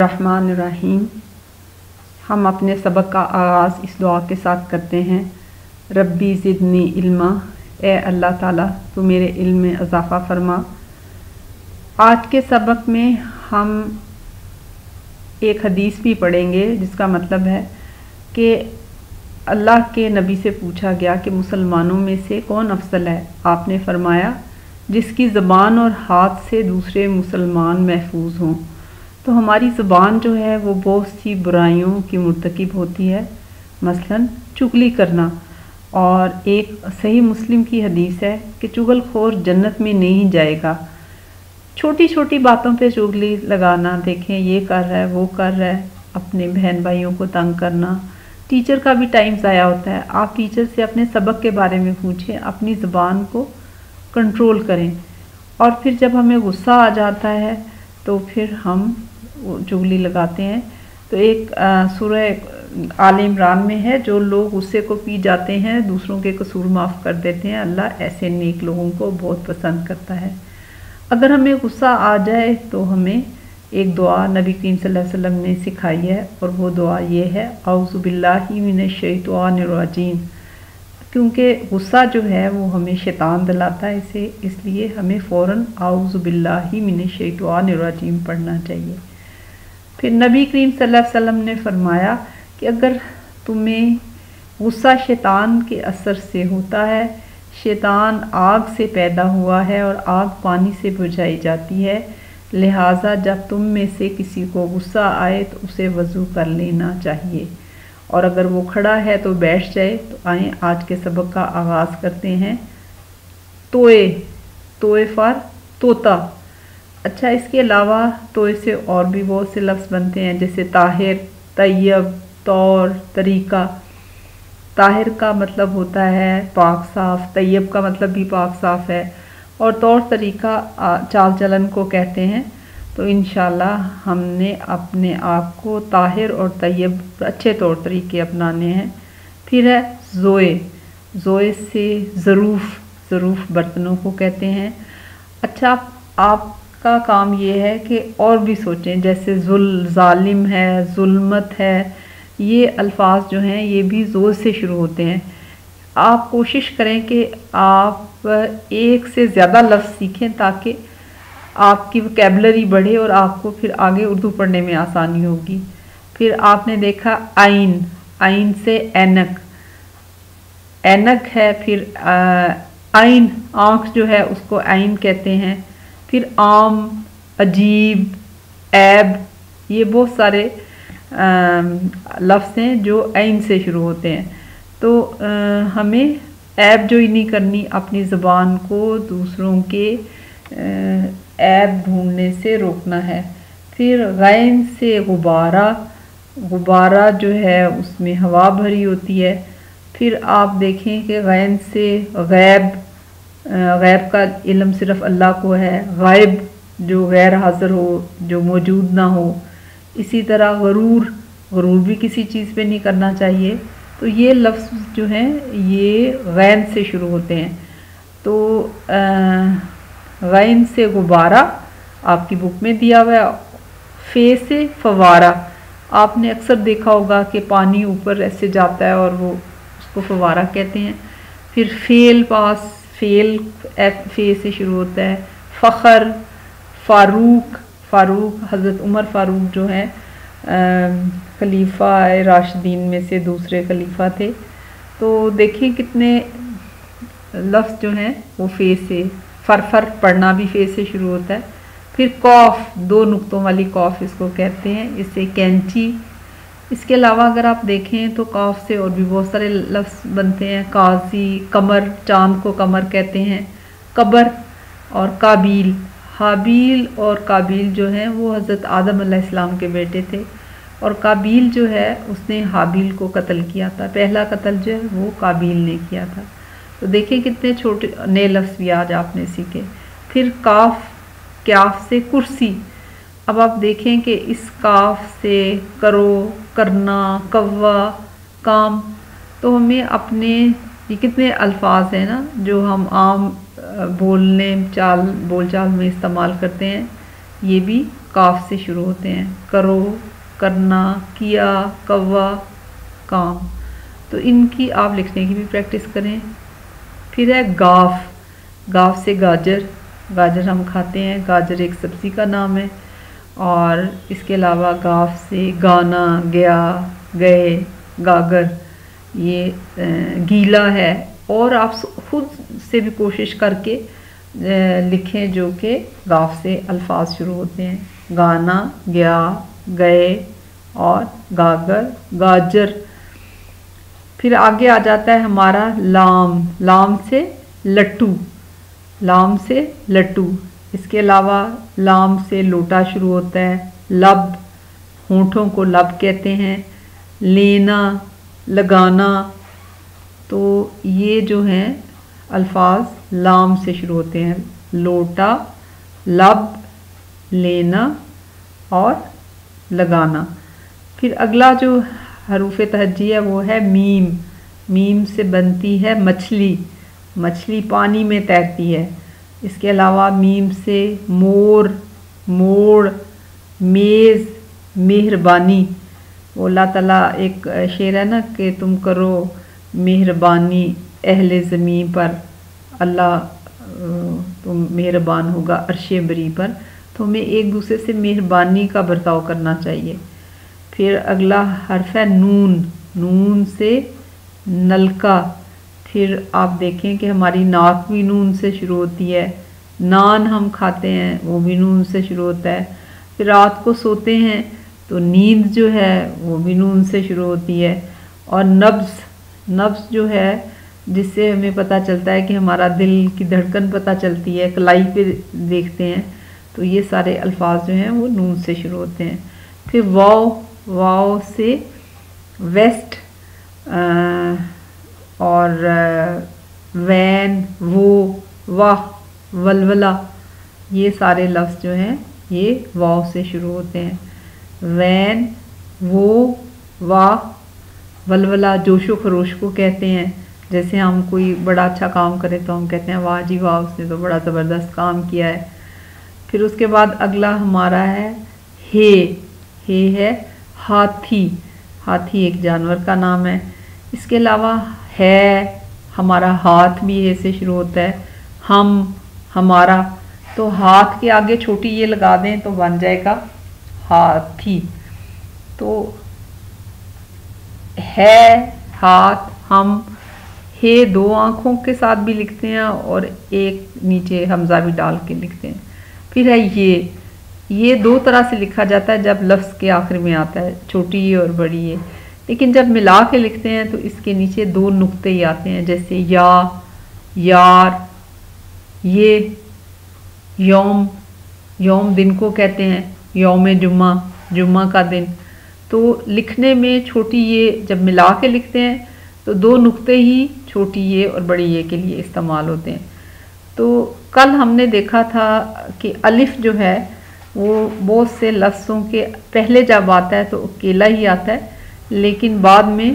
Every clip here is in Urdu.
الرحمن الرحیم۔ ہم اپنے سبق کا آغاز اس دعا کے ساتھ کرتے ہیں۔ ربی زدنی علما۔ اے اللہ تعالیٰ، تو میرے علم میں اضافہ فرما۔ آج کے سبق میں ہم ایک حدیث بھی پڑھیں گے، جس کا مطلب ہے کہ اللہ کے نبی سے پوچھا گیا کہ مسلمانوں میں سے کون افضل ہے۔ آپ نے فرمایا، جس کی زبان اور ہاتھ سے دوسرے مسلمان محفوظ ہوں۔ تو ہماری زبان جو ہے وہ بہت سی برائیوں کی مرتکب ہوتی ہے۔ مثلا چگلی کرنا۔ اور ایک صحیح مسلم کی حدیث ہے کہ چگل خور جنت میں نہیں جائے گا۔ چھوٹی چھوٹی باتوں پہ چگلی لگانا، دیکھیں یہ کر رہا ہے، وہ کر رہا ہے۔ اپنے بہن بھائیوں کو تنگ کرنا۔ ٹیچر کا بھی ٹائم ضائع ہوتا ہے۔ آپ ٹیچر سے اپنے سبق کے بارے میں پوچھیں، اپنی زبان کو کنٹرول کریں۔ اور پھر جب ہمیں غصہ آ جاتا ہے تو پھر ہم چگلی لگاتے ہیں۔ تو ایک سورہ، آل عمران میں ہے، جو لوگ غصے کو پی جاتے ہیں، دوسروں کے قصور معاف کر دیتے ہیں۔ اللہ ایسے نیک لوگوں کو بہت پسند کرتا ہے۔ اگر ہمیں غصہ آ جائے تو ہمیں ایک دعا نبی کریم صلی اللہ علیہ وسلم نے سکھائی ہے، اور وہ دعا یہ ہے، اعوذ باللہ من الشیطان الرجیم۔ کیونکہ غصہ جو ہے، وہ ہمیں شیطان دلاتا ہے، اسے، اس لیے ہمیں فوراً اعوذ باللہ من الشیطان الرجیم پڑھنا چاہیے۔ پھر نبی کریم صلی اللہ علیہ وسلم نے فرمایا کہ اگر تمہیں غصہ شیطان کے اثر سے ہوتا ہے، شیطان آگ سے پیدا ہوا ہے اور آگ پانی سے بجھائی جاتی ہے، لہٰذا جب تم میں سے کسی کو غصہ آئے تو اسے وضو کر لینا چاہیے۔ اور اگر وہ کھڑا ہے تو بیٹھ جائے۔ تو آئیں، آج کے سبق کا آغاز کرتے ہیں۔ توئے توئے فار توتا اچھا اس کے علاوہ تو اس سے اور بھی بہت سے لفظ بنتے ہیں، جیسے طاہر، طیب، طور، طریقہ۔ طاہر کا مطلب ہوتا ہے پاک صاف، طیب کا مطلب بھی پاک صاف ہے۔ اور طور، طریقہ چال چلن کو کہتے ہیں۔ تو انشاءاللہ ہم نے اپنے آپ کو طاہر اور طیب اچھے طور طریقے اپنانے ہیں۔ پھر ہے زوئے۔ زوئے سے ضروف ضروف برتنوں کو کہتے ہیں۔ اچھا آپ کا کام یہ ہے کہ اور بھی سوچیں، جیسے ظل، ظالم ہے، ظلمت ہے، یہ الفاظ جو ہیں یہ بھی زور سے شروع ہوتے ہیں۔ آپ کوشش کریں کہ آپ ایک سے زیادہ لفظ سیکھیں تاکہ آپ کی وکیبلری بڑھے اور آپ کو پھر آگے اردو پڑھنے میں آسانی ہوگی۔ پھر آپ نے دیکھا آئین آئین سے اینک۔ اینک ہے پھر آئین آنکھ جو ہے اس کو آئین کہتے ہیں۔ پھر عام، عجیب، عیب، یہ بہت سارے لفظ ہیں جو عین سے شروع ہوتے ہیں۔ تو ہمیں عیب جو ہی نہیں کرنی اپنی زبان کو دوسروں کے عیب ڈھونڈنے سے روکنا ہے۔ پھر غین سے غبارہ غبارہ جو ہے اس میں ہوا بھری ہوتی ہے۔ پھر آپ دیکھیں کہ غین سے غیب غیب کا علم صرف اللہ کو ہے، غائب جو غیر حاضر ہو، جو موجود نہ ہو۔ اسی طرح غرور غرور بھی کسی چیز پہ نہیں کرنا چاہیے۔ تو یہ لفظ جو ہیں، یہ غین سے شروع ہوتے ہیں۔ تو غین سے غبارہ آپ کی بک میں دیا ہوا ہے۔ فے سے فوارہ۔ آپ نے اکثر دیکھا ہوگا کہ پانی اوپر ایسے جاتا ہے اور وہ اس کو فوارہ کہتے ہیں۔ پھر فیل پاس فیل ایف سے شروع ہوتا ہے۔ فخر، فاروق فاروق، حضرت عمر فاروق جو ہیں خلیفہ راشدین میں سے دوسرے خلیفہ تھے۔ تو دیکھیں کتنے لفظ جو ہیں وہ فے سے فر فر پڑھنا بھی فے سے شروع ہوتا ہے۔ پھر قوف، دو نقطوں والی قوف اس کو کہتے ہیں۔ اس سے کینچی اس کے علاوہ اگر آپ دیکھیں تو قاف سے اور بھی بہت سارے لفظ بنتے ہیں، قاضی، قمر، چاند کو قمر کہتے ہیں، قبر اور قابیل۔ حابیل اور قابیل جو ہیں وہ حضرت آدم علیہ السلام کے بیٹے تھے۔ اور قابیل جو ہے، اس نے حابیل کو قتل کیا تھا۔ پہلا قتل جو ہے، وہ قابیل نے کیا تھا۔ تو دیکھیں کتنے چھوٹے نئے لفظ بھی آج آپ نے سیکھے۔ پھر کاف، کیاف سے کرسی۔ اب آپ دیکھیں کہ اس کاف سے کرو، کرنا، کوا، کام، تو ہمیں اپنے، یہ کتنے الفاظ ہیں نا جو ہم عام بولنے، چال، بول چال میں استعمال کرتے ہیں، یہ بھی کاف سے شروع ہوتے ہیں۔ کرو، کرنا، کیا، کوا، کام۔ تو ان کی آپ لکھنے کی بھی پریکٹس کریں۔ پھر ہے گاف۔ گاف سے گاجر۔ گاجر ہم کھاتے ہیں۔ گاجر ایک سبزی کا نام ہے۔ اور اس کے علاوہ گاف سے گانا، گیا، گئے، گاگر، یہ گیلا ہے۔ اور آپ خود سے بھی کوشش کر کے لکھیں جو کہ گاف سے الفاظ شروع ہوتے ہیں۔ گانا، گیا، گئے اور گاگر، گاجر۔ پھر آگے آ جاتا ہے ہمارا لام۔ لام سے لٹو۔ لام سے لٹو۔ اس کے علاوہ لام سے لوٹا شروع ہوتا ہے، لب، ہونٹوں کو لب کہتے ہیں، لینا، لگانا، تو یہ جو ہیں الفاظ لام سے شروع ہوتے ہیں، لوٹا، لب، لینا اور لگانا۔ پھر اگلا جو حروف تہجی ہے وہ ہے میم۔ میم سے بنتی ہے مچھلی۔ مچھلی پانی میں تیرتی ہے۔ اس کے علاوہ میم سے مور، موڑ، میز، مہربانی۔ وہ اللہ تعالیٰ ایک شعر ہے نا کہ تم کرو مہربانی اہل زمین پر۔ اللہ، تم مہربان ہوگا عرش بری پر۔ تو ہمیں ایک دوسرے سے مہربانی کا برتاؤ کرنا چاہیے۔ پھر اگلا حرف ہے نون۔ نون سے نلکا۔ پھر آپ دیکھیں کہ ہماری ناک بھی نون سے شروع ہوتی ہے، نان ہم کھاتے ہیں، وہ بھی نون سے شروع ہوتا ہے۔ پھر رات کو سوتے ہیں تو نیند جو ہے وہ بھی نون سے شروع ہوتی ہے۔ اور نبز نبز جو ہے، جس سے ہمیں پتہ چلتا ہے کہ ہمارا دل کی دھڑکن پتہ چلتی ہے، کلائی پہ دیکھتے ہیں، تو یہ سارے الفاظ جو ہیں وہ نون سے شروع ہوتے ہیں۔ پھر واؤ واؤ سے ویسٹ اور وین وہ واہ ولولہ، یہ سارے لفظ جو ہیں، یہ واؤ سے شروع ہوتے ہیں۔ وین وہ واہ ولولہ جوش و خروش کو کہتے ہیں۔ جیسے ہم کوئی بڑا اچھا کام کریں تو ہم کہتے ہیں، واہ جی واہ، اس نے تو بڑا زبردست کام کیا ہے۔ پھر اس کے بعد اگلا ہمارا ہے ہے۔ ہے ہے ہاتھی۔ ہاتھی ایک جانور کا نام ہے۔ اس کے علاوہ ہے، ہمارا ہاتھ بھی ہے سے شروع ہوتا ہے، ہم، ہمارا۔ تو ہاتھ کے آگے چھوٹی یہ لگا دیں تو بن جائے گا ہاتھی۔ تو ہے، ہاتھ، ہم۔ ہے دو آنکھوں کے ساتھ بھی لکھتے ہیں اور ایک نیچے حمزہ بھی ڈال کے لکھتے ہیں۔ پھر ہے یہ۔ یہ دو طرح سے لکھا جاتا ہے جب لفظ کے آخر میں آتا ہے، چھوٹی یہ اور بڑی یہ۔ لیکن جب ملا کے لکھتے ہیں تو اس کے نیچے دو نقطے ہی آتے ہیں، جیسے یا، یار، یہ، یوم یوم دن کو کہتے ہیں، یوم جمعہ جمعہ کا دن۔ تو لکھنے میں چھوٹی یہ جب ملا کے لکھتے ہیں تو دو نقطے ہی چھوٹی یہ اور بڑی یہ کے لیے استعمال ہوتے ہیں۔ تو کل ہم نے دیکھا تھا کہ الف جو ہے وہ بہت سے لفظوں کے پہلے جب آتا ہے تو اکیلا ہی آتا ہے۔ لیکن بعد میں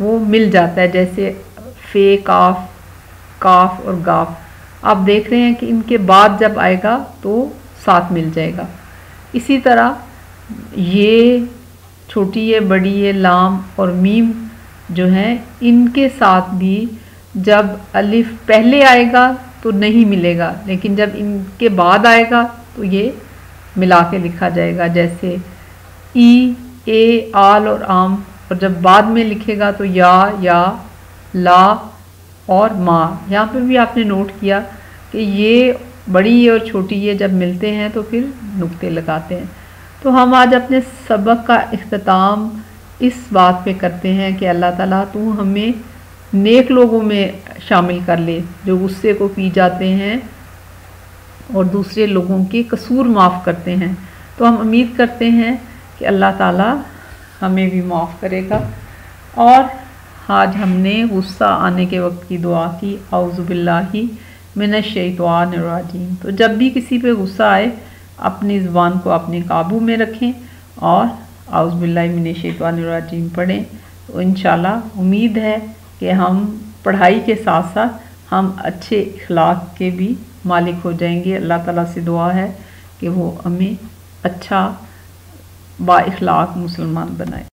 وہ مل جاتا ہے جیسے فے کاف کاف اور گاف آپ دیکھ رہے ہیں کہ ان کے بعد جب آئے گا تو ساتھ مل جائے گا. اسی طرح یہ چھوٹی ہے، بڑی ہے، لام اور میم جو ہیں، ان کے ساتھ بھی جب الف پہلے آئے گا تو نہیں ملے گا. لیکن جب ان کے بعد آئے گا تو یہ ملا کے لکھا جائے گا. جیسے ای اے آل اور آم اور جب بعد میں لکھے گا تو یا یا، لا اور ما۔ یہاں پہ بھی آپ نے نوٹ کیا کہ یہ بڑی اور چھوٹی یہ جب ملتے ہیں تو پھر نقطے لگاتے ہیں۔ تو ہم آج اپنے سبق کا اختتام اس بات پہ کرتے ہیں کہ اللہ تعالیٰ تو ہمیں نیک لوگوں میں شامل کر لے، جو غصے کو پی جاتے ہیں اور دوسرے لوگوں کے قصور معاف کرتے ہیں۔ تو ہم امید کرتے ہیں کہ اللہ تعالیٰ ہمیں بھی معاف کرے گا۔ اور آج ہم نے غصہ آنے کے وقت کی دعا کی، اعوذ باللہ من الشیطان الرجیم۔ تو جب بھی کسی پہ غصہ آئے، اپنی زبان کو اپنے قابو میں رکھیں اور اعوذ باللہ من الشیطان الرجیم پڑھیں۔ تو انشاءاللہ امید ہے کہ ہم پڑھائی کے ساتھ ساتھ ہم اچھے اخلاق کے بھی مالک ہو جائیں گے۔ اللہ تعالیٰ سے دعا ہے کہ وہ ہمیں اچھا با اخلاق مسلمان بنائے۔